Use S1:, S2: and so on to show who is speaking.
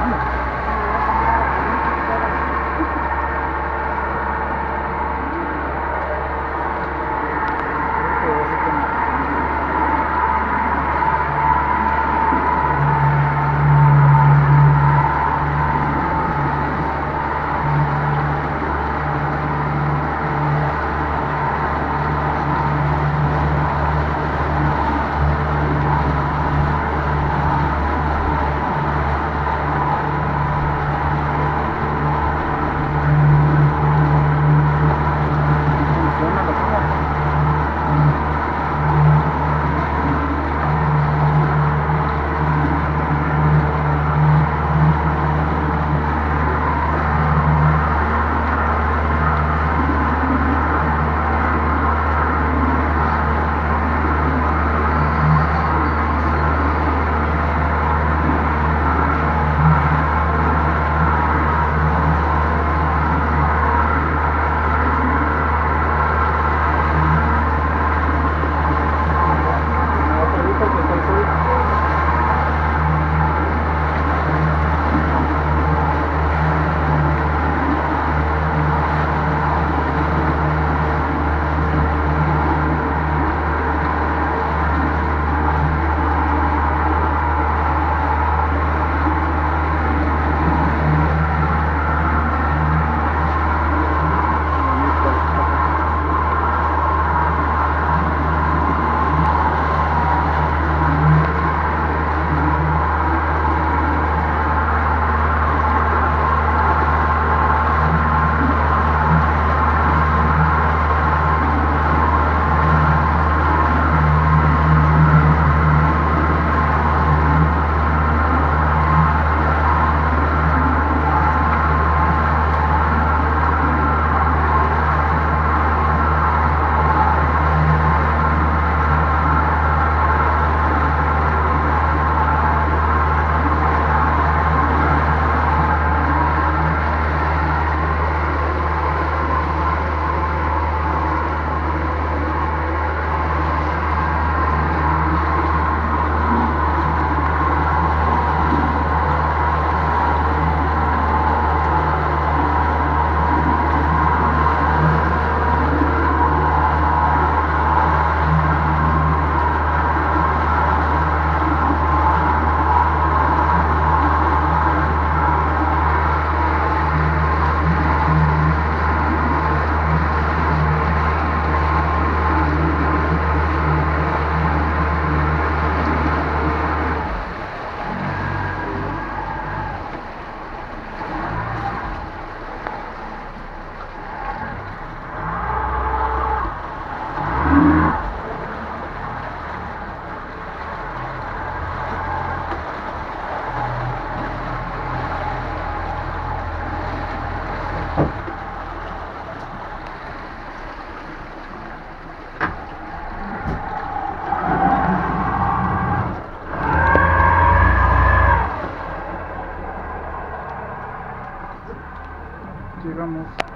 S1: I'm Ramos.